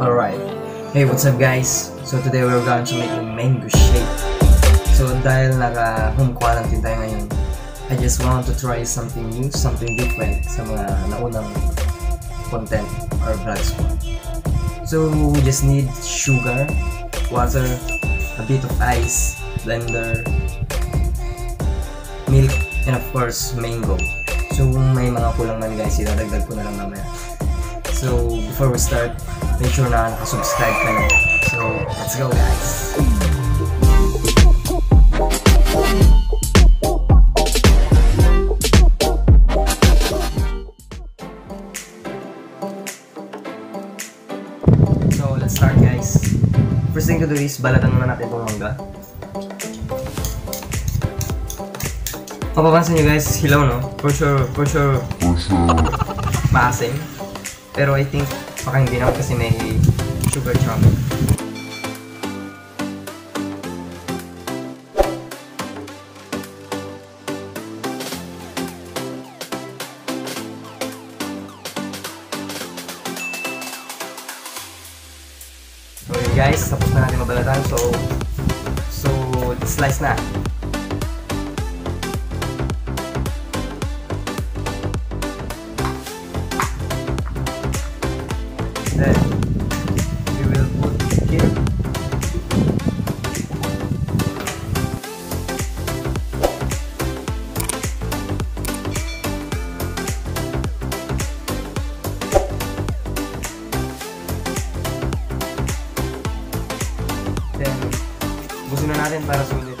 Alright. Hey, what's up guys? So today we're going to make a mango shake. So dahil naka home quarantine tayo ngayon, I just want to try something new, something different sa mga naunang content or vlogs ko. So we just need sugar, water, a bit of ice, blender, milk, and of course, mango. So may mga kulang man guys, idadagdag ko na lang mamaya. So before we start, make sure na nakasubscribe ka na. So let's go guys! So let's start guys. First thing to do is balatan muna natin itong mangga. Mapapansin nyo guys, hilaw no? For sure, for sure, maasim. Pero I think baka hindi naman kasi may sugar chunk. So guys, tapos na natin mabalatan. So, so slice na. Natin para sulit.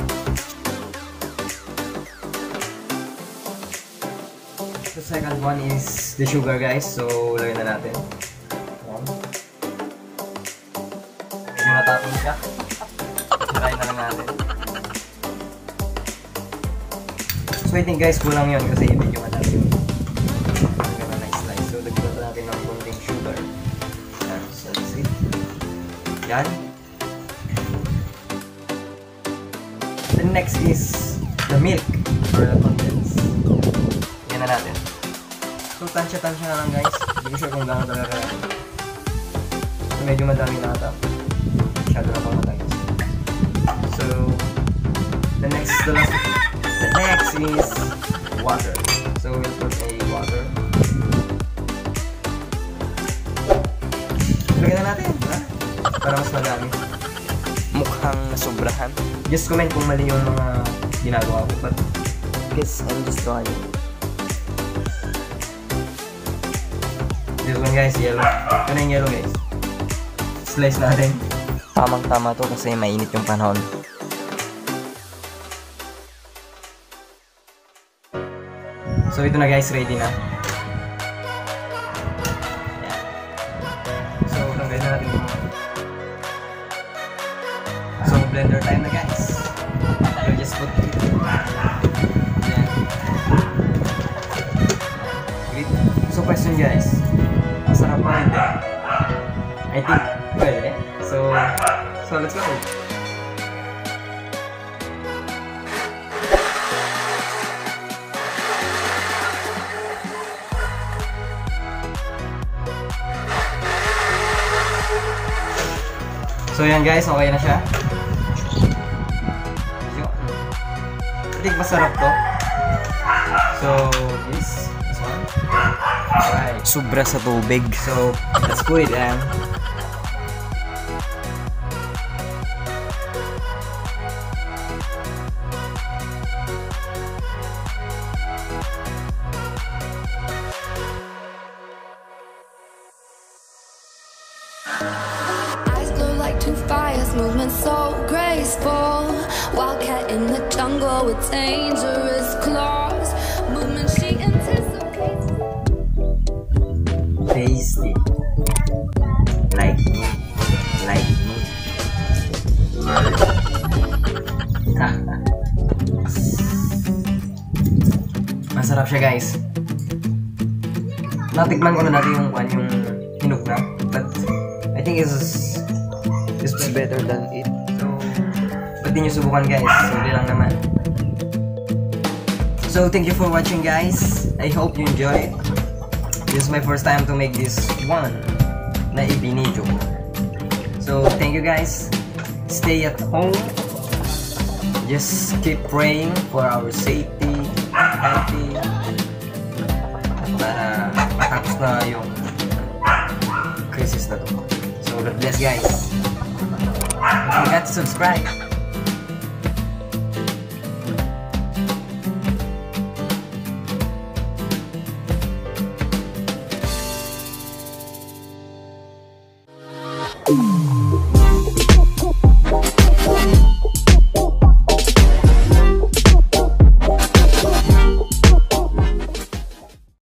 The second one is the sugar guys. So, lagyan na natin. Ayan. Medyo natapon siya. Try na lang natin. So, I think guys, kulang yun kasi medyo madami yun. So, na natin ng konting sugar. Ayan. So. Yan. Next is the milk or the condensed. Yan na natin. So, tansya-tansya na lang guys. Hindi ko sure kung gano'n talaga. So, medyo madami na ata. Masyado na pang. So, the next, the last, the next is water. So, we'll put a water. Lagyan na natin, ha? Para mas madami. Mukhang nasobrahan. Just comment kung mali yung mga ginagawa ko. But, Guess I'm just trying. this one guys, yellow. Na yung yellow guys. Slice natin. Tamang-tama to kasi mainit yung panahon. So ito na guys, ready na. Blender time na guys. So just put Ayan. Great. So question guys. Masarap pa hindi? I think pwede. So, so let's go. So yan guys, okay na siya. Think masarap to. So, this, this one. Alright. Sobra sa tubig. So, let's go it in. Eyes glow like two fires, movement so graceful. Wildcat in the jungle with dangerous claws. Movement she anticipates. Tasty. Like me. Like me. Masarap siya guys. Natikman ko na natin yung kwan yung hinog na. But I think it's It's better than it. Di nyo subukan guys? Simple lang naman. So, thank you for watching guys. I hope you enjoy. This is my first time to make this one na ibinidyo. So, thank you guys. Stay at home. Just keep praying for our safety, healthy, para matapos na yung crisis na to. So, God bless guys. Don't forget to subscribe. Thank